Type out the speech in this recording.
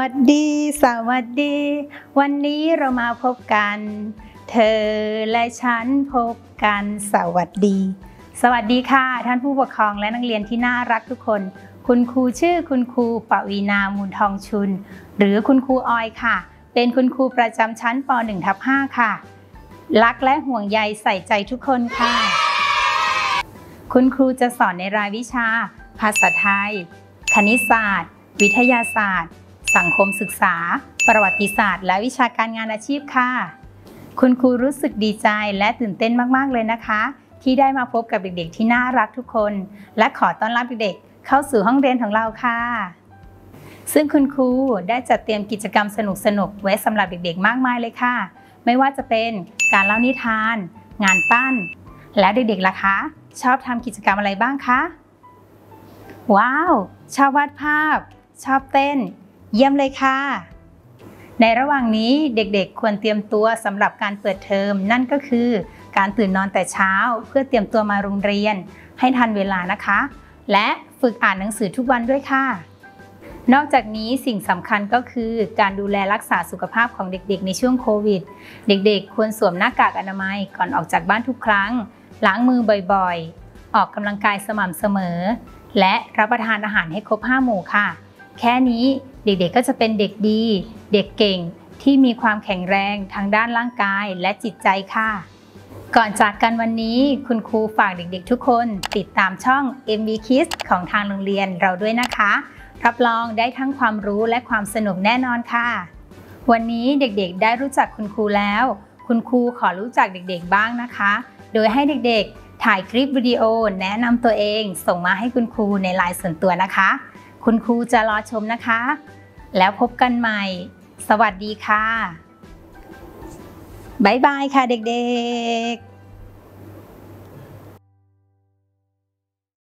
วัสดี สวัสดี วันนี้เรามาพบกัน เธอและฉันพบกันสวัสดี สวัสดีค่ะ ท่านผู้ปกครองและนักเรียนที่น่ารักทุกคน คุณครูชื่อคุณครูปวีนามูลทองชุน หรือคุณครูออยค่ะ เป็นคุณครูประจำชั้นป .1 ทับ5ค่ะ รักและห่วงใยใส่ใจทุกคนค่ะ คุณครูจะสอนในรายวิชา ภาษาไทย คณิตศาสตร์ วิทยาศาสตร์ สังคมศึกษา ประวัติศาสตร์ และวิชาการงานอาชีพค่ะ คุณครูรู้สึกดีใจและตื่นเต้นมาก ๆ เลยนะคะ ที่ได้มาพบกับเด็ก ๆ ที่น่ารักทุกคน และขอต้อนรับเด็กๆเข้าสู่ห้องเรียนของเราค่ะ ซึ่งคุณครูได้จัดเตรียมกิจกรรมสนุกๆไว้สำหรับเด็ก ๆ มากมายเลยค่ะ ไม่ว่าจะเป็นการเล่านิทาน งานปั้น แล้วเด็กๆล่ะคะ ชอบทำกิจกรรมอะไรบ้างคะว้าว ชอบวาดภาพ ชอบเต้น เยี่ยมเลยค่ะ ในระหว่างนี้เด็กๆ ควรเตรียมตัวสำหรับการเปิดเทอม นั่นก็คือการตื่นนอนแต่เช้า เพื่อเตรียมตัวมาโรงเรียน ให้ทันเวลานะคะ และฝึกอ่านหนังสือทุกวันด้วยค่ะ นอกจากนี้สิ่งสำคัญก็คือการดูแลรักษาสุขภาพของเด็กๆ ในช่วงโควิด เด็กๆ ควรสวมหน้ากากอนามัยก่อนออกจากบ้านทุกครั้ง ล้างมือบ่อยๆ ออกกำลังกายสม่ำเสมอ และรับประทานอาหารให้ครบ5หมู่ค่ะ แค่นี้ เด็กๆก็จะเป็นเด็กดี เด็กเก่งที่มีความแข็งแรงทางด้านร่างกายและจิตใจค่ะ ก่อนจากกันวันนี้คุณครูฝากเด็กๆทุกคน ติดตามช่อง MV Kids ของทางโรงเรียนเราด้วยนะคะ รับรองได้ทั้งความรู้และความสนุกแน่นอนค่ะ วันนี้เด็กๆได้รู้จักคุณครูแล้ว คุณครูขอรู้จักเด็กๆบ้างนะคะ โดยให้เด็กๆ ถ่ายคลิปวิดีโอแนะนำตัวเอง ส่งมาให้คุณครูในไลน์ส่วนตัวนะคะ คุณครูจะรอชมนะคะ แล้วพบกันใหม่ สวัสดีค่ะ บ๊ายบายค่ะเด็กๆ